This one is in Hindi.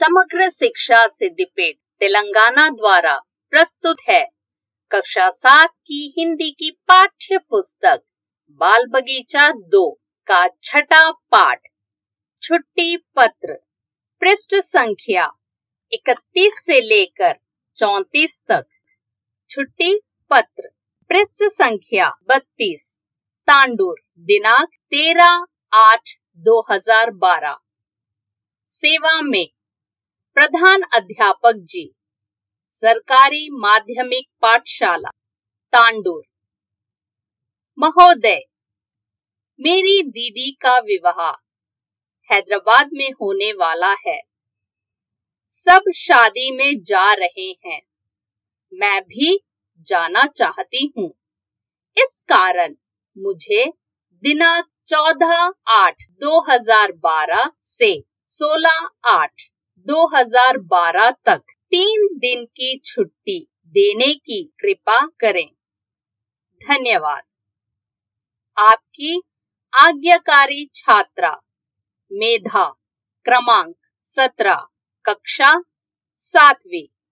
समग्र शिक्षा सिद्धिपेट तेलंगाना द्वारा प्रस्तुत है। कक्षा सात की हिंदी की पाठ्य पुस्तक बाल बगीचा दो का छठा पाठ। छुट्टी पत्र, पृष्ठ संख्या 31 से लेकर 34 तक। छुट्टी पत्र, पृष्ठ संख्या 32 तांडूर, दिनांक 13 आठ 2012 सेवा में प्रधान अध्यापक जी, सरकारी माध्यमिक पाठशाला, तांडूर। महोदय, मेरी दीदी का विवाह हैदराबाद में होने वाला है। सब शादी में जा रहे हैं। मैं भी जाना चाहती हूँ। इस कारण मुझे दिनांक चौदह आठ दो हज़ार बारह से सोलह आठ 2012 तक तीन दिन की छुट्टी देने की कृपा करें। धन्यवाद। आपकी आज्ञाकारी छात्रा, मेधा, क्रमांक सत्रह, कक्षा सातवीं।